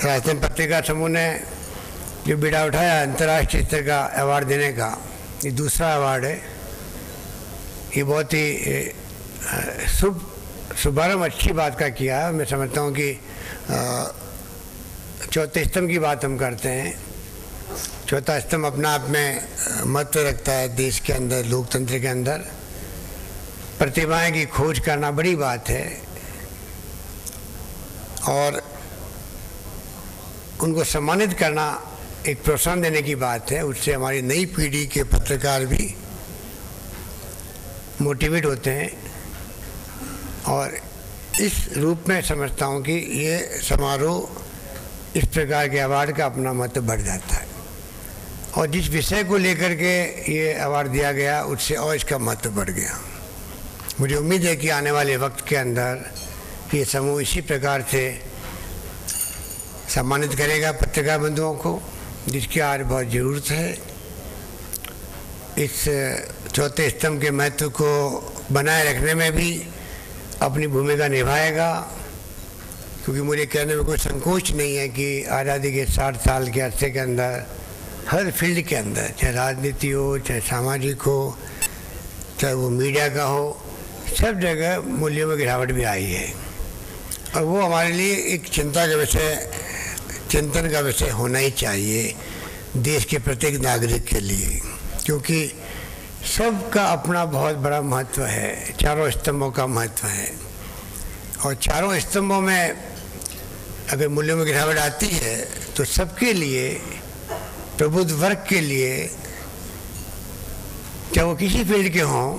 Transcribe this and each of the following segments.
राजस्थान पत्रिका समूह ने जो बीड़ा उठाया अंतर्राष्ट्रीय स्तर का अवार्ड देने का, ये दूसरा अवार्ड है। ये बहुत ही शुभ, शुभारंभ, अच्छी बात का किया मैं समझता हूँ कि चौथे स्तंभ की बात हम करते हैं। चौथा स्तंभ अपना आप में महत्व रखता है देश के अंदर, लोकतंत्र के अंदर। प्रतिभाएँ की खोज करना बड़ी बात है। और उनको सम्मानित करना एक प्रोत्साहन देने की बात है। उससे हमारी नई पीढ़ी के पत्रकार भी मोटिवेट होते हैं। और इस रूप में समझता हूँ कि ये समारोह इस प्रकार के अवार्ड का अपना महत्व बढ़ जाता है। और जिस विषय को लेकर के ये अवार्ड दिया गया, उससे और इसका महत्व बढ़ गया। मुझे उम्मीद है कि आने वाले वक्त के अंदर ये समूह इसी प्रकार से सम्मानित करेगा पत्रकार बंधुओं को, जिसकी आज बहुत ज़रूरत है। इस चौथे स्तंभ के महत्व को बनाए रखने में भी अपनी भूमिका निभाएगा, क्योंकि मुझे कहने में कोई संकोच नहीं है कि आज़ादी के साठ साल के अरसे के अंदर, हर फ़ील्ड के अंदर, चाहे राजनीति हो, चाहे सामाजिक हो, चाहे वो मीडिया का हो, सब जगह मूल्यों में गिरावट भी आई है। और वो हमारे लिए एक चिंता का विषय चिंतन का विषय होना ही चाहिए देश के प्रत्येक नागरिक के लिए, क्योंकि सबका अपना बहुत बड़ा महत्व है, चारों स्तंभों का महत्व है। और चारों स्तंभों में अगर मूल्यों में गिरावट आती है तो सबके लिए, प्रबुद्ध वर्ग के लिए, चाहे वो किसी फ़ील्ड के हों,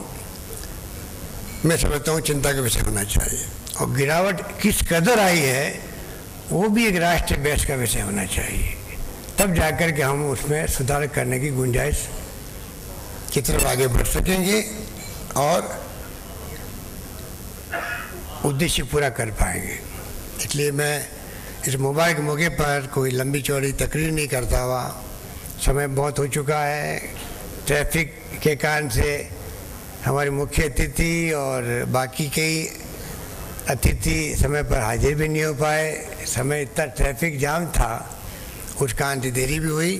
मैं समझता हूँ चिंता का विषय होना चाहिए। और गिरावट किस कदर आई है वो भी एक राष्ट्रीय बहस का विषय होना चाहिए। तब जाकर के हम उसमें सुधार करने की गुंजाइश की तरफ़ आगे बढ़ सकेंगे और उद्देश्य पूरा कर पाएँगे। इसलिए मैं इस मुबारक मौके पर कोई लंबी चौड़ी तकरीर नहीं करता हुआ, समय बहुत हो चुका है। ट्रैफ़िक के कारण से हमारे मुख्य अतिथि और बाकी कई अतिथि समय पर हाजिर भी नहीं हो पाए। समय इतना ट्रैफ़िक जाम था कारण से देरी भी हुई।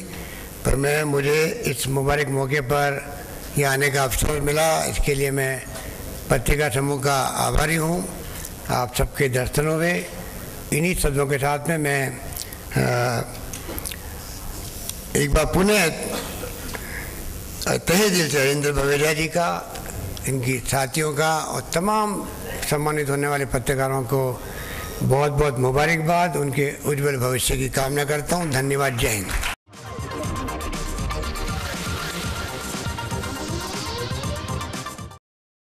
पर मैं मुझे इस मुबारक मौके पर यहाँ आने का अवसर मिला। इसके लिए मैं पत्रिका समूह का आभारी हूँ। आप सबके दर्शनों में इन्हीं शब्दों के साथ में मैं आ, एक बार पुनः तहे दिल से हरिंद्र बवेरिया जी का इनकी साथियों का और तमाम सम्मानित होने वाले पत्रकारों को बहुत बहुत मुबारकबाद, उनके उज्जवल भविष्य की कामना करता हूँ। धन्यवाद, जय हिंद।